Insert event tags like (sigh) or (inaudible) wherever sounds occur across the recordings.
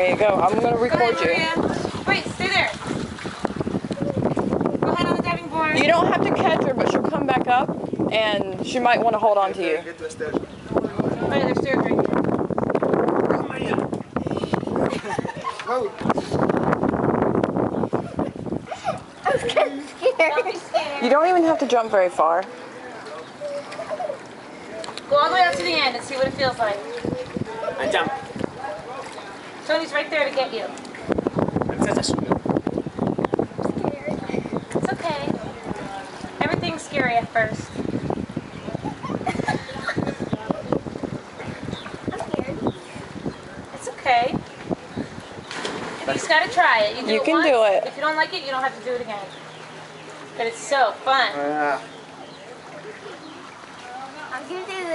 There you go. I'm gonna Go record ahead, you. Wait, stay there. Go ahead on the diving board. You don't have to catch her, but she'll come back up, and she might want to hold on to you. Get to the stairs. Right, there's stairs right here. Go. I'm getting scared. scared. You don't even have to jump very far. Go all the way up to the end and see what it feels like. And jump. Tony's right there to get you. It's okay. Everything's scary at first. It's okay. You just gotta try it. You, do You it can once. do it. If you don't like it, you don't have to do it again. But it's so fun. Oh, yeah.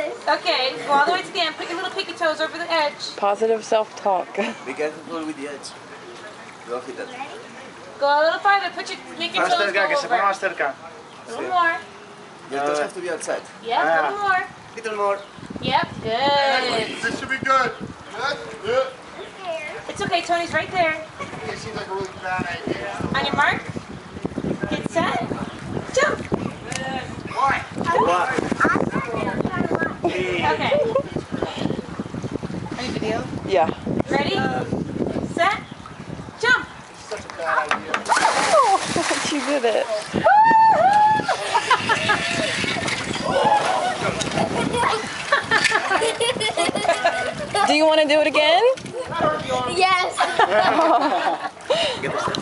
I'm gonna do this. (laughs) Okay, go all the way to the end. Put your little pinky toes over the edge. Positive self-talk. (laughs) (laughs) Be careful with the edge. Don't hit that. Ready? Go a little farther. Put your make your Más toes cerca, que go se ponga over. más cerca. A little more. Your toes have to be outside. Yep, a little ah. more. A Little more. Yep, good. This should be good. Good? Good. It's okay, Tony's right there. It seems like a really bad idea. On your mark, get set, jump. What? I'm scared. I'm trying to run. Okay. Any video? yeah. Ready, set, jump. Such a bad idea. Oh, she did it. (laughs) Do you want to do it again? yes. Get the stairs.